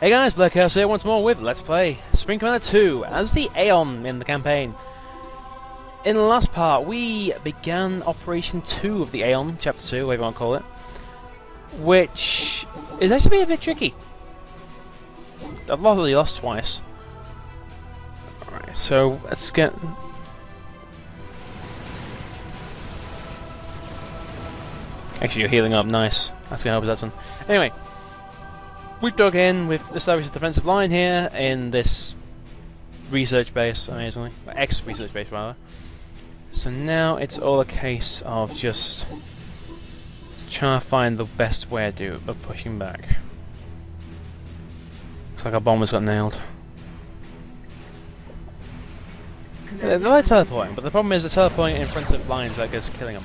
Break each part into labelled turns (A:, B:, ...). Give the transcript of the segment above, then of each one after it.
A: Hey guys, Black House here once more with Let's Play Supreme Commander 2 as the Aeon in the campaign. In the last part, we began Operation 2 of the Aeon, Chapter 2, whatever you want to call it, which is actually a bit tricky. I've already lost twice. Alright, so let's get... Actually, you're healing up, nice. That's going to help us out some. Anyway, we've dug in, we've established a defensive line here in this research base, amazingly. Ex research base, rather. So now it's all a case of just trying to find the best way to of pushing back. Looks like our bombers got nailed. They like teleporting, but the problem is the teleporting in front of lines that gets killing them.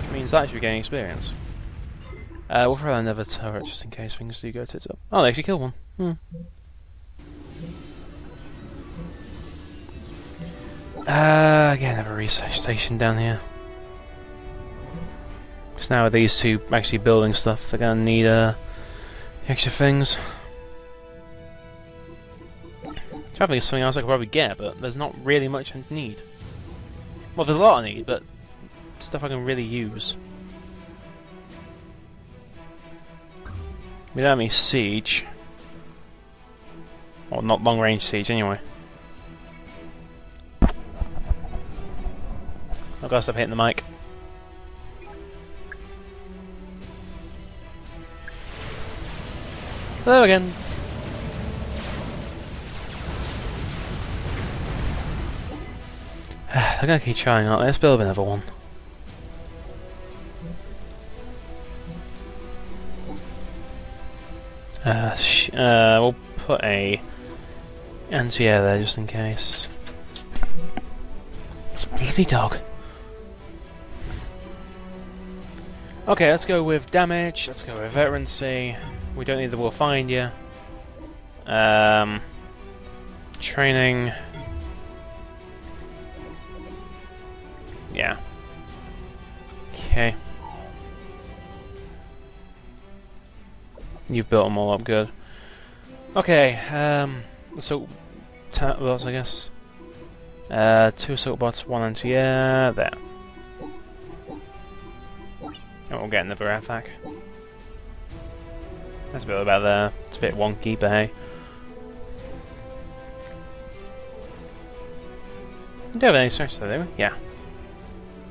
A: Which means that should be experience. Uh, we'll throw another turret just in case things do go tits up. Oh, they actually killed one. Hmm. Uh, again, have a research station down here. Because now with these two actually building stuff, they're gonna need uh, extra things. Traveling is something else I could probably get, but there's not really much I need. Well, there's a lot I need, but stuff I can really use. Have siege. Or not long range siege anyway. I've got to stop hitting the mic. Hello again. They're gonna keep trying, aren't they? Let's build another one. Uh, we'll put a anti-air there just in case. It's bloody dog. Okay, let's go with damage. Let's go with veterancy. We don't need the Wilfindja. Um, training. Yeah. Okay. You've built them all up good. Okay, um, so bots, I guess. Uh, two assault bots, one anti yeah, there. And we'll get another airfac. That's a bit about there. It's a bit wonky, but hey. Do you have any search there, do we? Yeah.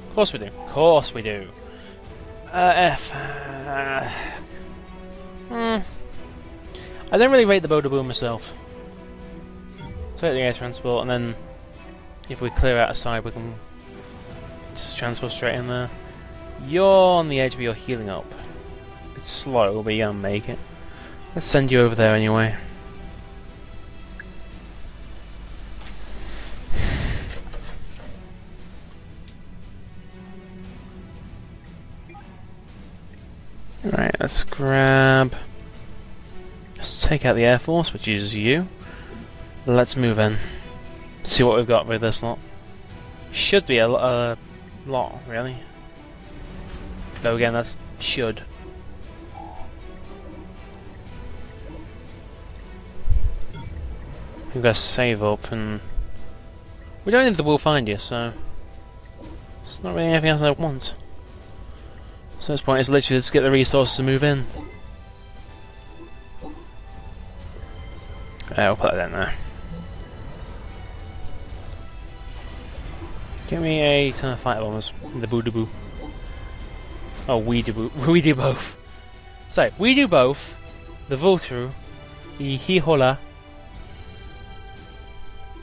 A: Of course we do. Of course we do. Uh, F. Uh. I don't really rate the Boda Boom myself. Take the air transport, and then if we clear out a side, we can just transport straight in there. You're on the edge, but you're healing up. It's slow, but you're gonna make it. Let's send you over there anyway. Right, let's grab... Take out the Air Force, which is you. Let's move in. See what we've got with this lot. Should be a, a lot, really. Though again, that's should. We've got to save up and... We don't need the Wilfindja, so... It's not really anything else I want. So this point is literally just get the resources to move in. I'll put that in there. Give me a ton of fighter bombers. The boo boo. Oh, we do boo. we do both. So we do both. The Voltru, the Hihola.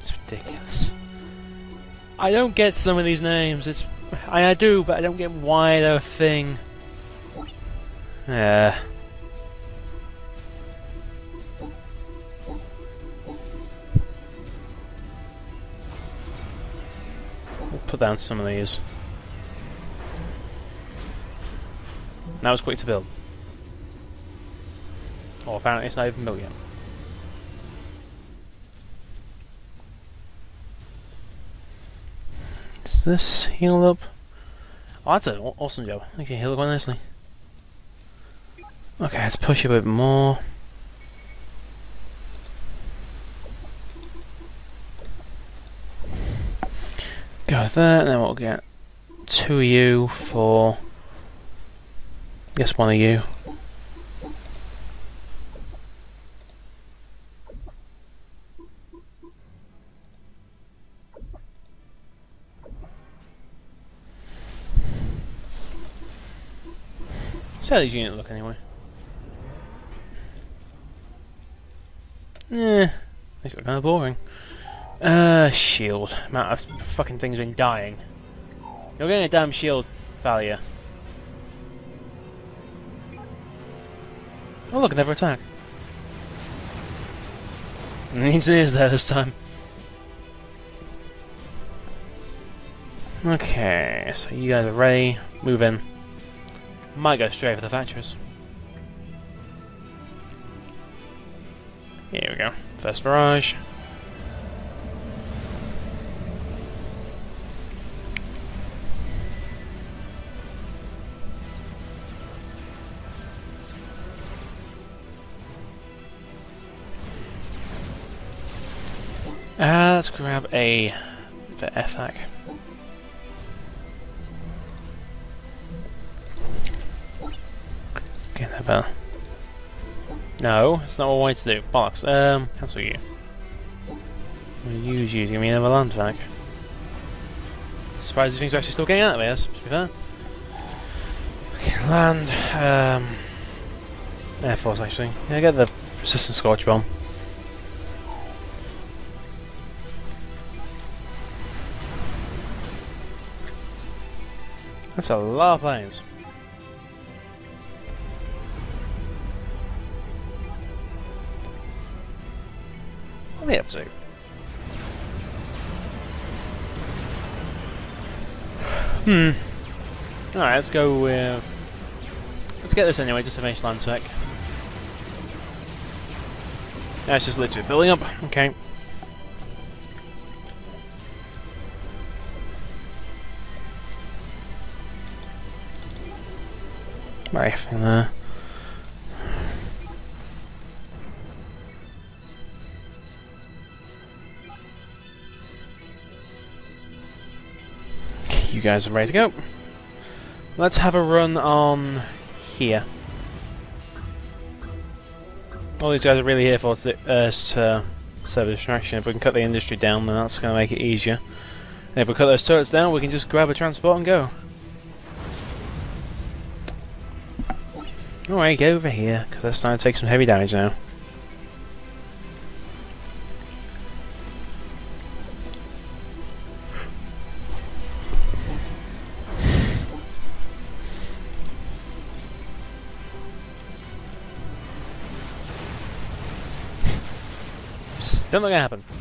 A: It's ridiculous. I don't get some of these names. It's I, I do, but I don't get why they're a thing. Yeah. Put down some of these. That was quick to build. Oh, apparently it's not even built yet. Is this healed up? Oh, that's an awesome job. I can heal it quite nicely. Okay, let's push a bit more. Go that, and then we'll get two of you for. Yes, one of you. See how these units look anyway. Eh, these look kind of boring. Uh, shield. Amount of fucking things been dying. You're getting a damn shield failure. Oh look, another attack. Needs is there this time. Okay, so you guys are ready. Move in. Might go straight for the Thatchers. Here we go. First barrage. Let's grab a the FAC. Okay, never. No, it's not what I wanted to do. Bollocks. Um, cancel you. We'll use you. Give me another land back. Surprised these things are actually still getting out of this, to be fair. Okay, land. Um, Air Force, actually. Yeah, get the Resistant Scorch Bomb. That's a lot of planes. What are we up to? Hmm. Alright, let's go with... Let's get this anyway, just to finish land tech. That's just literally building up. Okay. You guys are ready to go. Let's have a run on here. All these guys are really here for us to, uh, serve distraction. If we can cut the industry down, then that's going to make it easier. And if we cut those turrets down, we can just grab a transport and go. Alright, get over here, because they're starting to take some heavy damage now. Still not gonna happen.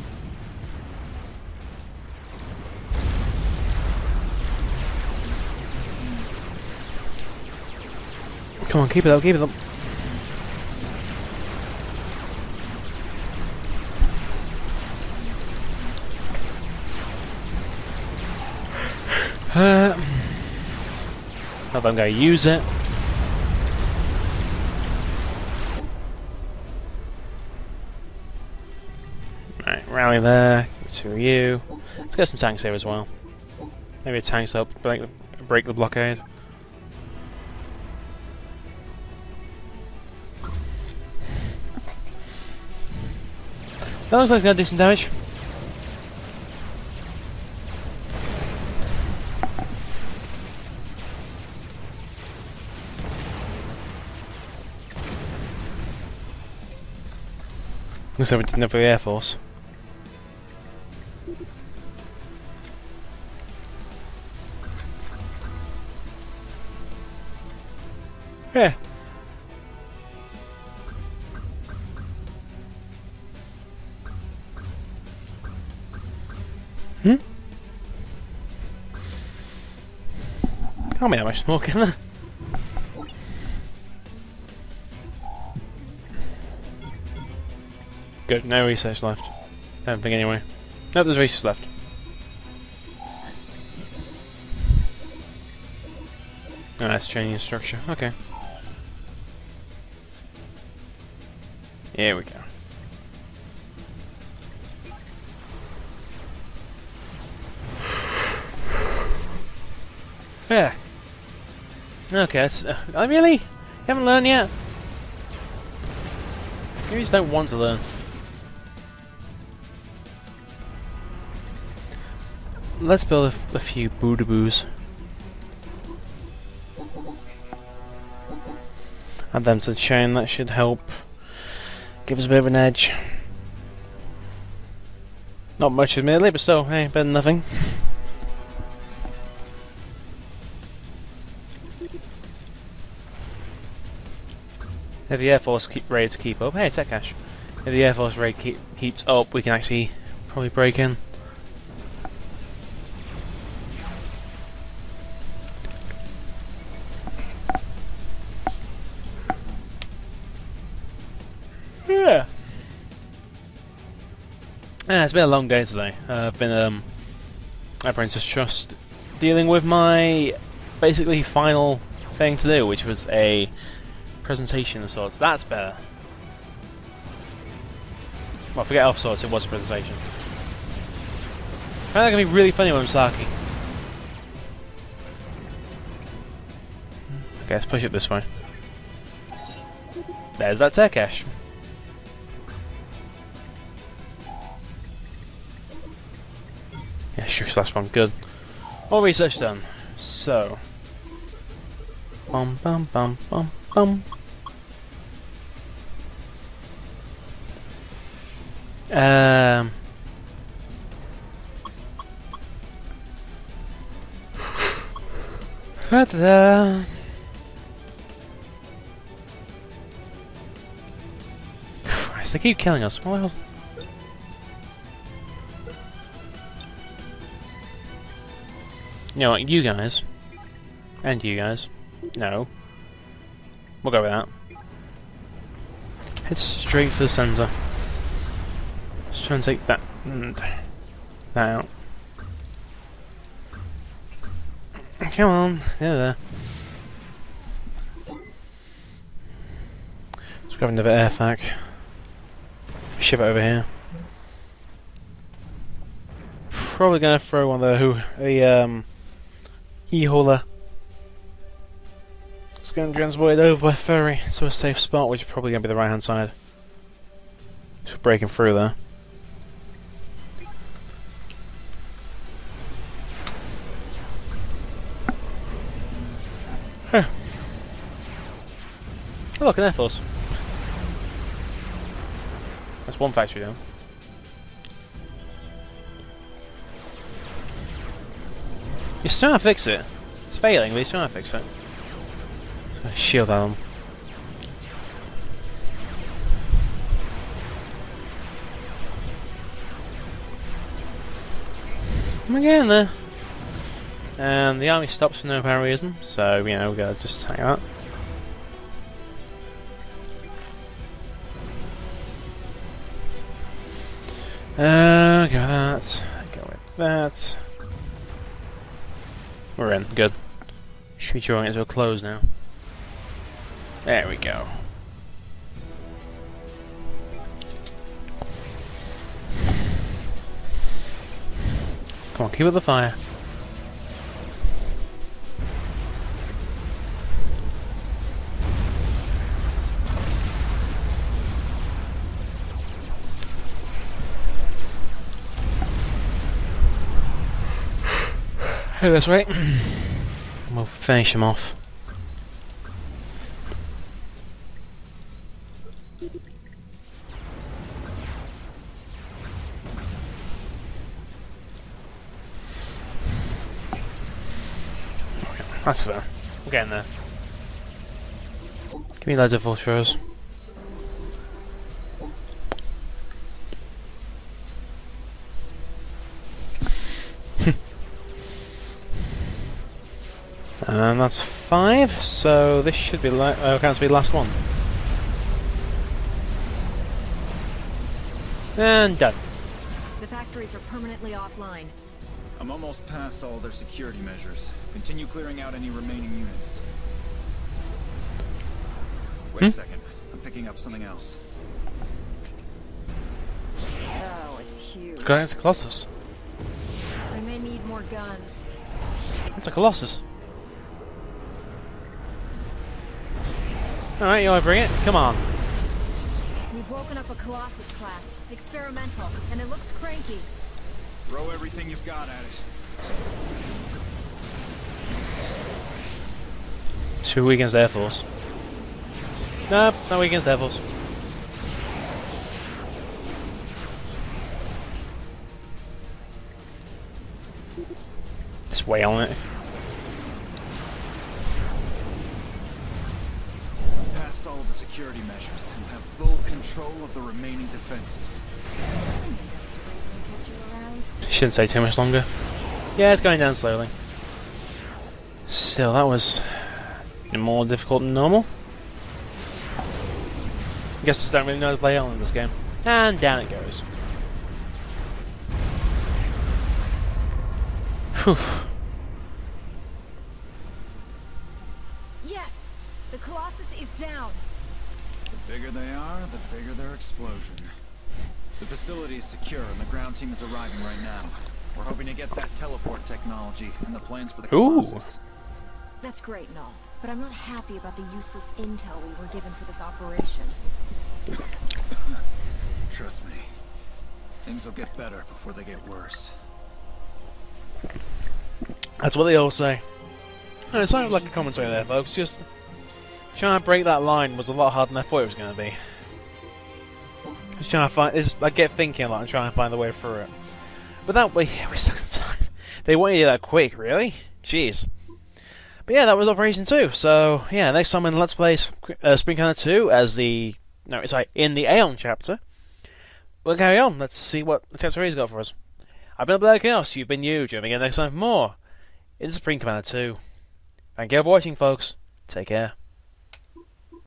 A: Come on, keep it up, keep it up. Uh, not I'm going to use it. Right, rally there. Of you. Let's get some tanks here as well. Maybe a tanks up, break the, break the blockade. That looks like it's gonna do some damage. Looks like we did enough for the Air Force. Much smoke in there. Good, no research left. I don't think anyway. Nope, there's research left. Oh, that's training structure. Okay. Here we go. Yeah. Okay, that's... Uh, oh, really? You haven't learned yet? Maybe You just don't want to learn. Let's build a, a few boodaboos. Add them to the chain, that should help give us a bit of an edge. Not much admittedly, but still, hey, better than nothing. If the Air Force keep raids keep up, hey, tech cache. If the Air Force raid keep, keeps up, we can actually probably break in. Yeah. Yeah, it's been a long day today. Uh, I've been um, Apprentice Trust dealing with my basically final thing to do, which was a presentation of sorts. That's better. Well, forget off sorts, it was a presentation. That's gonna be really funny when I'm Saki. Okay, let's push it this way. There's that cache. Yeah, sure, last one, good. All research done. So. Bum bum bum bum Um. Ta-da. Christ, they keep killing us. What else? You know what, you guys. And you guys. No. We'll go with that. Head straight for the sensor. Let's try and take that and that out. Come on, yeah there. Let's grab another air fac. Ship it over here. Probably gonna throw one of the who a um e-hauler. It's gonna transport over by ferry to a safe spot, which is probably gonna be the right hand side. Just breaking through there. Huh. Oh, look, an Air Force. That's one factory down. Still trying to fix it. It's failing, but he's trying to fix it. Shield on. I'm getting there. And the army stops for no apparent reason, so, you know, we gotta just attack that. Uh, go with that. Go with that. We're in. Good. Should be drawing it to a close now. There we go. Come on, keep up the fire. Go this way. we'll finish him off. That's fair. We're getting there. Give me loads of full throws. And that's five, so this should be like uh, counts to be the last one. And done.
B: The factories are permanently offline.
C: I'm almost past all their security measures. Continue clearing out any remaining units. Wait
A: Hmm?
C: a second. I'm picking up something else.
B: Oh, it's huge.
A: Going to Colossus.
B: I may need more guns.
A: It's a Colossus. Alright, you wanna bring it? Come on.
B: We've woken up a Colossus class. Experimental. And it looks cranky.
C: Throw everything you've got at it.
A: Two weak against Air Force. Nope, not weak against Air Force. It's way on it.
C: Past all of the security measures and have full control of the remaining defenses.
B: That's the reason we kept you around.
A: Shouldn't say too much longer. Yeah, it's going down slowly. Still, that was more difficult than normal. Guess just don't really know how to play on in this game. And down it goes. Whew.
B: Yes! The Colossus is down.
C: The bigger they are, the bigger their explosion. The facility is secure and the ground team is arriving right now. We're hoping to get that teleport technology and the plans for the
A: Ooh.
C: Colossus.
B: That's great and all, but I'm not happy about the useless intel we were given for this operation.
C: Trust me. Things will get better before they get worse.
A: That's what they all say. And it sounded like a commentary there, folks. Just trying to break that line was a lot harder than I thought it was going to be. Just trying to find, it's, I get thinking a lot and trying to find the way through it. But that way, yeah, we suck the time. They want you that quick, really? Jeez. But yeah, that was Operation 2. So, yeah, next time in Let's Play uh, Spring Hunter 2 as the. No, it's like in the Aeon chapter. We'll carry on. Let's see what the chapter 3's got for us. I've been Blair Chaos. You've been you. Join me again next time for more in Supreme Commander 2. Thank you for watching, folks. Take care.